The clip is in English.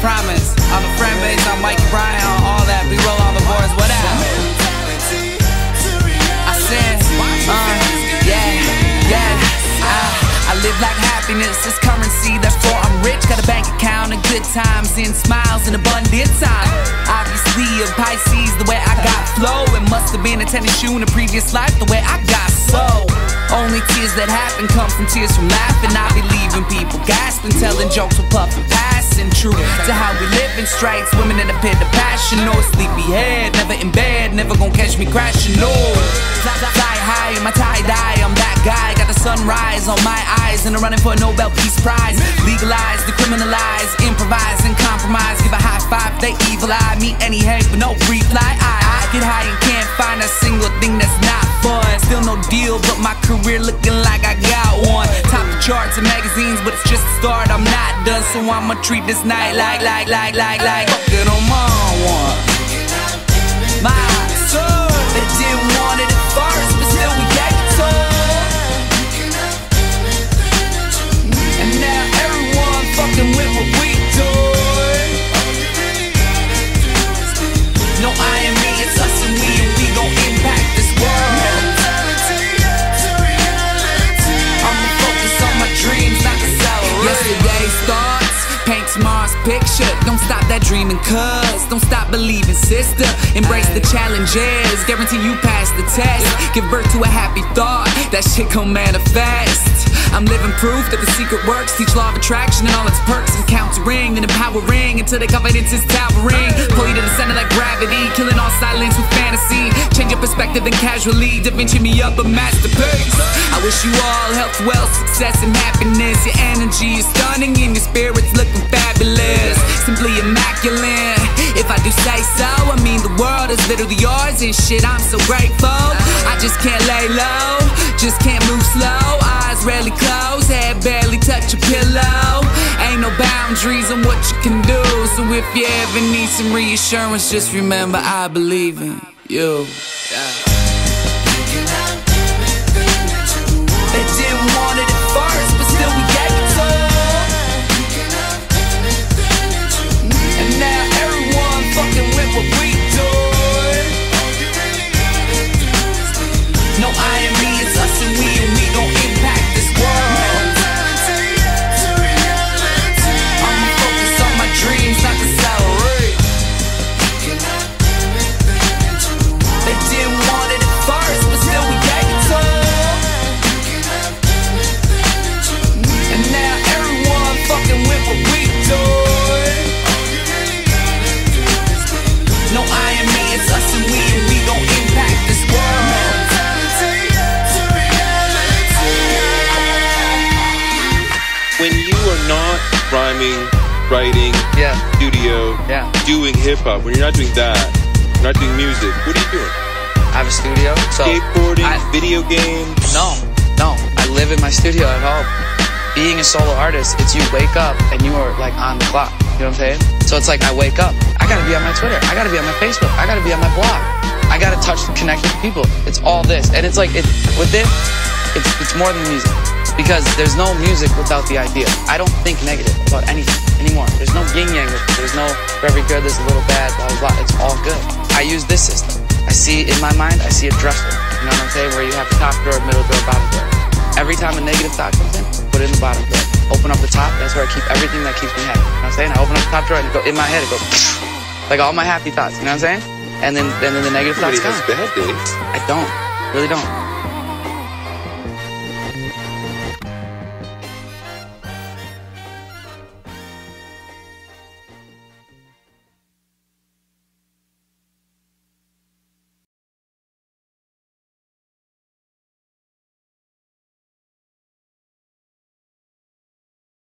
promise. I'm a friend base, I'm Mike Bryan, On all that. We roll on the boards, Whatever. I said, uh, yeah, yeah. I, I live like happiness is currency, therefore I'm rich. Got a bank account and good times and smiles and abundant time. Obviously, a Pisces, the way I got flow. It must have been a tennis shoe in a previous life, the way I got so. Only tears that happen come from tears from laughing. I be leaving people gasping, telling jokes with puffing. True to how we live in swimming in a pit of passion. No sleepy head, never in bed, never gonna catch me crashing. No, fly, high in my tie dye. I'm that guy, got the sunrise on my eyes, and I'm running for a Nobel Peace Prize. Legalize, decriminalize, improvise, and compromise. Give a high five, they evil eye. Meet any hate, but no reply. I, I get high and can't find a single thing that's not fun. Still no deal, but my career looking like I got the charts and magazines, but it's just the start. I'm not done, so I'ma treat this night like, like, like, like, like. I'm on one. Picture. Don't stop that dreaming, cuz. Don't stop believing, sister. Embrace the challenges. Guarantee you pass the test. Give birth to a happy thought. That shit gon' manifest. I'm living proof that the secret works. Teach law of attraction and all its perks. And countering and empowering until the confidence is towering. Pull you to the center like gravity. Killing all silence with fantasy. Change your perspective and casually. Da Vinci me up a masterpiece. I wish you all health, wealth, success, and happiness. Your energy is stunning and your spirit's looking fabulous. Simply immaculate. If I do say so, I mean the world is literally yours and shit. I'm so grateful. I just can't lay low, just can't move slow. Rarely close, head barely touch a pillow. Ain't no boundaries on what you can do. So if you ever need some reassurance, just remember I believe in you. They didn't want it writing, Yeah. studio, Yeah. doing hip hop, when you're not doing that, you're not doing music, what are you doing? I have a studio, so Skateboarding, I, video games? no, no. I live in my studio at home. Being a solo artist, it's you wake up and you are like on the clock. You know what I'm saying? So it's like I wake up, I gotta be on my Twitter, I gotta be on my Facebook, I gotta be on my blog, I gotta touch, connect with people. It's all this, and it's like it with this, it's it's more than music because there's no music without the idea. I don't think negative about anything anymore. There's no yin yang. There's no for every good there's a little bad. Blah blah blah. It's all good. I use this system. I see in my mind. I see a dresser. You know what I'm saying? Where you have top drawer, middle drawer, bottom drawer. Every time a negative thought comes in, put it in the bottom drawer. Open up the top. That's where I keep everything that keeps me happy. You know what I'm saying? I open up the top drawer and it go in my head. It goes like all my happy thoughts. You know what I'm saying? And then and then the negative Everybody thoughts come. bad days. I don't. Really don't.